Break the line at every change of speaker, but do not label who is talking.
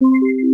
Música